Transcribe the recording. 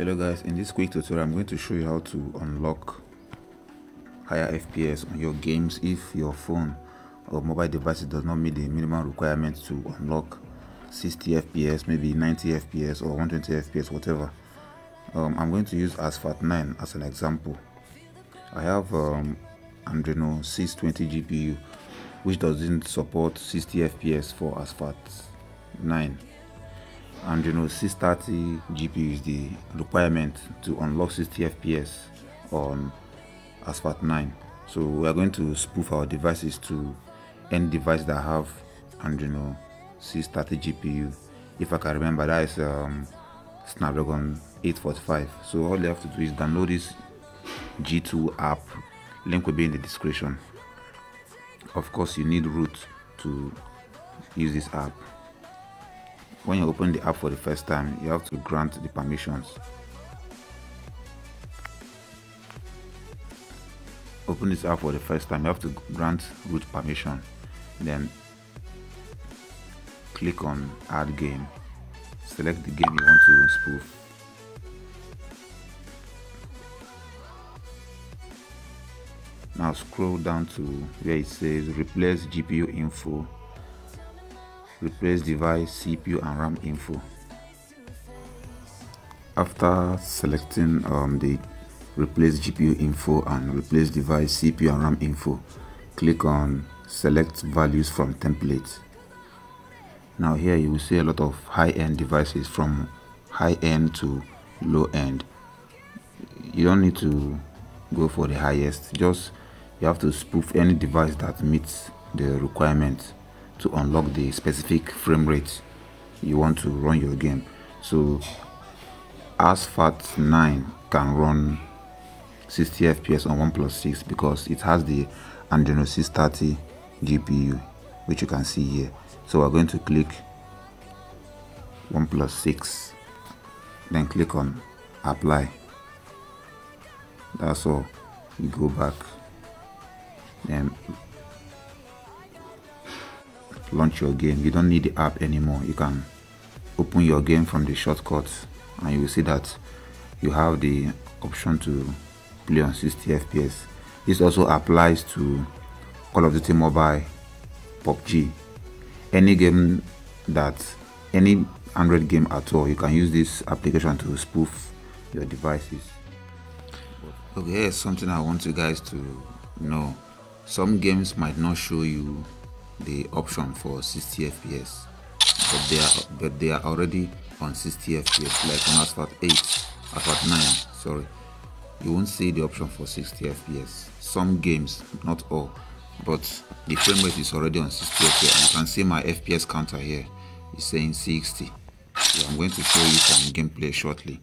hello guys. In this quick tutorial i'm going to show you how to unlock higher fps on your games if your phone or mobile device does not meet the minimum requirement to unlock 60 fps maybe 90 fps or 120 fps whatever. Um, i'm going to use asphalt 9 as an example. I have um, Adreno 620 gpu which doesn't support 60 fps for asphalt 9 and you know 630 GPU is the requirement to unlock 60 FPS on Asphalt 9 so we are going to spoof our devices to any device that have Adreno 630 GPU if I can remember that is um, Snapdragon 845 so all you have to do is download this GLTools app. Link will be in the description. Of course you need root to use this app when you open the app for the first time you have to grant the permissions. Open this app for the first time you have to grant root permission. Then click on add game. Select the game you want to spoof. Now scroll down to where it says replace GPU info replace device CPU and RAM info. After selecting um, the replace GPU info and replace device CPU and RAM info click on select values from template now here you will see a lot of high-end devices from high-end to low-end. You don't need to go for the highest. Just you have to spoof any device that meets the requirement to unlock the specific frame rate you want to run your game. So asphalt 9 can run 60 fps on OnePlus 6 because it has the Adreno 630 GPU which you can see here. So we're going to click OnePlus 6 then click on apply. That's all. You go back. Then launch your game. You don't need the app anymore. You can open your game from the shortcuts and you will see that you have the option to play on 60 fps this also applies to call of duty mobile pubg any game that any android game at all you can use this application to spoof your devices. Okay here's something i want you guys to know. Some games might not show you the option for 60 fps but they are but they are already on 60 fps like on asphalt 8 asphalt 9 sorry. You won't see the option for 60 fps some games not all but the frame rate is already on 60 fps you can see my fps counter here is saying 60 so i'm going to show you some gameplay shortly